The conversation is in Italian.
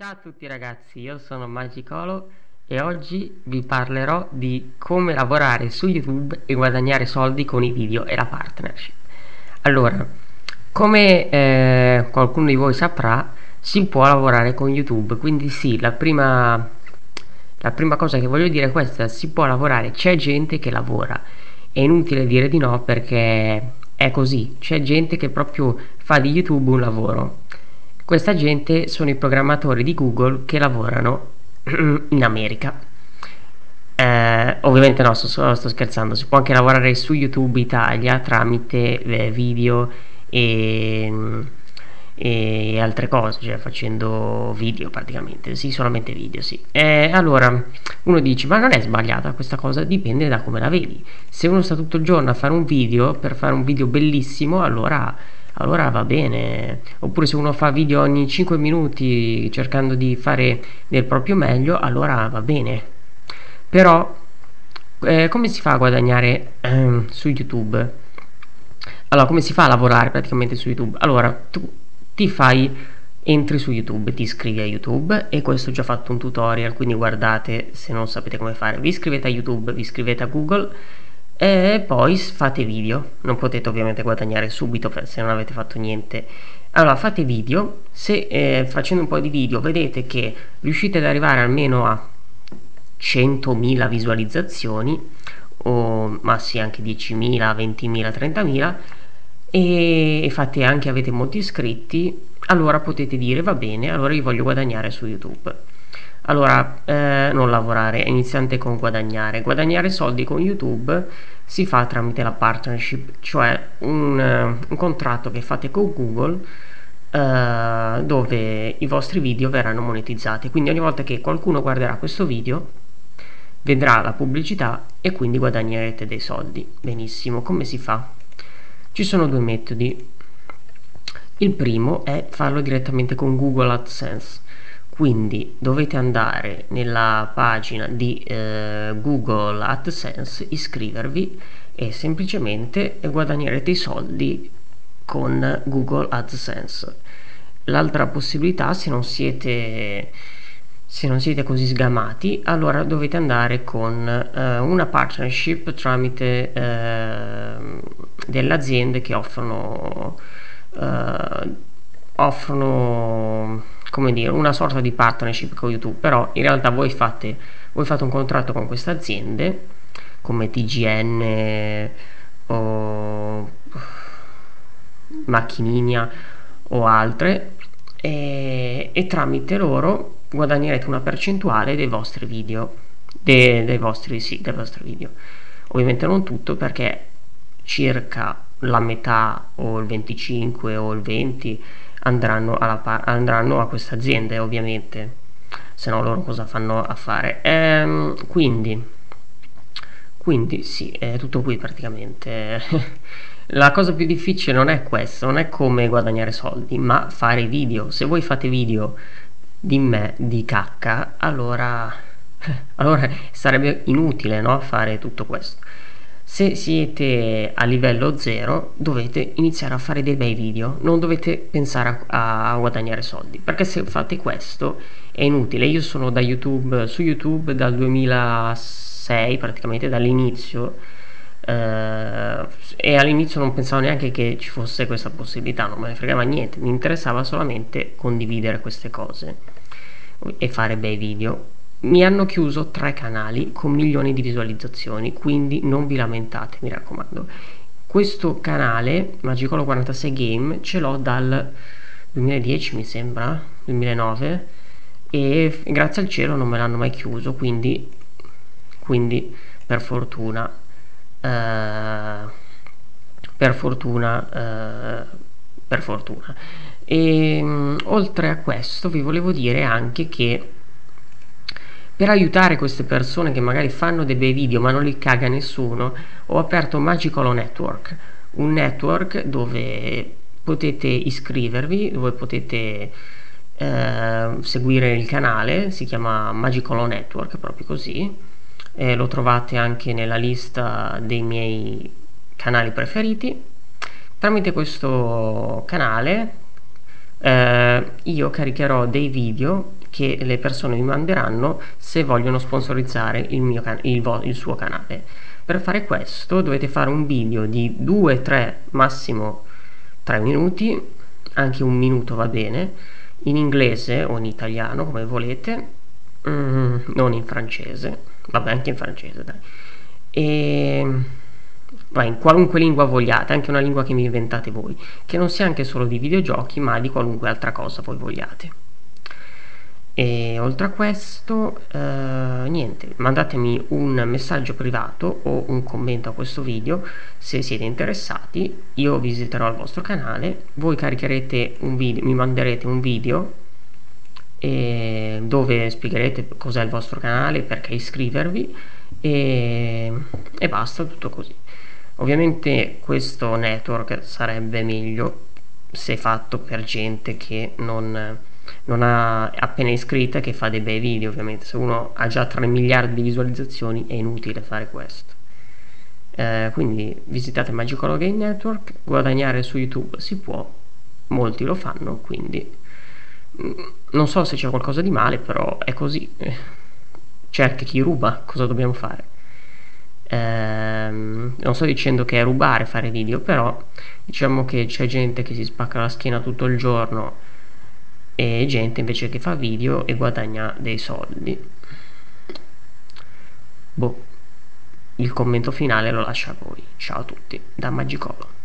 Ciao a tutti ragazzi, io sono Magicolo e oggi vi parlerò di come lavorare su YouTube e guadagnare soldi con i video e la partnership. Allora, come eh, qualcuno di voi saprà, si può lavorare con YouTube, quindi sì, la prima, la prima cosa che voglio dire è questa, si può lavorare, c'è gente che lavora, è inutile dire di no perché è così, c'è gente che proprio fa di YouTube un lavoro questa gente sono i programmatori di Google che lavorano in America. Eh, ovviamente no, sto, sto, scherzando, si può anche lavorare su YouTube Italia tramite eh, video e, e, altre cose, cioè facendo video praticamente, sì, solamente video, sì. Eh, allora, uno dice, ma non è sbagliata questa cosa, dipende da come la vedi. Se uno sta tutto il giorno a fare un video, per fare un video bellissimo, allora allora va bene. Oppure se uno fa video ogni 5 minuti cercando di fare del proprio meglio, allora va bene. Però eh, come si fa a guadagnare eh, su YouTube? Allora, come si fa a lavorare praticamente su YouTube? Allora, tu ti fai entri su YouTube, ti iscrivi a YouTube e questo ho già fatto un tutorial, quindi guardate se non sapete come fare. Vi iscrivete a YouTube, vi iscrivete a Google e poi fate video. Non potete ovviamente guadagnare subito se non avete fatto niente. Allora fate video. Se eh, facendo un po' di video vedete che riuscite ad arrivare almeno a 100.000 visualizzazioni o ma sì anche 10.000 20.000 30.000 e fate anche avete molti iscritti allora potete dire va bene allora io voglio guadagnare su youtube allora, eh, non lavorare, iniziante con guadagnare. Guadagnare soldi con YouTube si fa tramite la partnership, cioè un, un contratto che fate con Google eh, dove i vostri video verranno monetizzati. Quindi ogni volta che qualcuno guarderà questo video vedrà la pubblicità e quindi guadagnerete dei soldi. Benissimo, come si fa? Ci sono due metodi. Il primo è farlo direttamente con Google AdSense quindi dovete andare nella pagina di eh, Google AdSense iscrivervi e semplicemente guadagnerete i soldi con Google AdSense. L'altra possibilità se non siete se non siete così sgamati allora dovete andare con eh, una partnership tramite eh, delle aziende che offrono eh, offrono come dire una sorta di partnership con YouTube però in realtà voi fate, voi fate un contratto con queste aziende come TGN o Macchininia o altre e, e tramite loro guadagnerete una percentuale dei vostri video dei, dei, vostri, sì, dei vostri video. Ovviamente non tutto perché circa la metà o il 25 o il 20 andranno, alla, andranno a queste aziende ovviamente. Se no loro cosa fanno a fare? Ehm, quindi quindi sì è tutto qui praticamente. La cosa più difficile non è questo non è come guadagnare soldi ma fare video. Se voi fate video di me di cacca allora allora sarebbe inutile no fare tutto questo se siete a livello 0 dovete iniziare a fare dei bei video. Non dovete pensare a, a, guadagnare soldi perché se fate questo è inutile. Io sono da youtube su youtube dal 2006 praticamente dall'inizio eh, e all'inizio non pensavo neanche che ci fosse questa possibilità non me ne fregava niente. Mi interessava solamente condividere queste cose e fare bei video mi hanno chiuso tre canali con milioni di visualizzazioni quindi non vi lamentate mi raccomando. Questo canale Magicolo 46 Game ce l'ho dal 2010 mi sembra 2009 e grazie al cielo non me l'hanno mai chiuso quindi quindi per fortuna eh, per fortuna eh, per fortuna. E mh, oltre a questo vi volevo dire anche che per aiutare queste persone che magari fanno dei bei video ma non li caga nessuno, ho aperto Magicolo Network, un network dove potete iscrivervi, dove potete eh, seguire il canale, si chiama Magicolo Network, proprio così, eh, lo trovate anche nella lista dei miei canali preferiti. Tramite questo canale eh, io caricherò dei video che le persone mi manderanno se vogliono sponsorizzare il, mio can- il, vo- il suo canale. Per fare questo dovete fare un video di 2-3, massimo 3 minuti, anche un minuto va bene, in inglese o in italiano come volete, mm, non in francese, vabbè anche in francese dai. E ma in qualunque lingua vogliate, anche una lingua che mi inventate voi, che non sia anche solo di videogiochi, ma di qualunque altra cosa voi vogliate. E oltre a questo, eh, niente, mandatemi un messaggio privato o un commento a questo video se siete interessati, io visiterò il vostro canale, voi caricherete un video, mi manderete un video dove spiegherete cos'è il vostro canale, perché iscrivervi e, e basta, tutto così. Ovviamente questo network sarebbe meglio se fatto per gente che non, non ha appena iscritta che fa dei bei video ovviamente. Se uno ha già 3 miliardi di visualizzazioni è inutile fare questo. Eh, quindi visitate Magicolo Game Network guadagnare su YouTube si può molti lo fanno quindi mm, non so se c'è qualcosa di male però è così. Anche chi ruba cosa dobbiamo fare? Ehm, non sto dicendo che è rubare fare video però diciamo che c'è gente che si spacca la schiena tutto il giorno e gente invece che fa video e guadagna dei soldi. Boh. Il commento finale lo lascio a voi. Ciao a tutti da Magicolo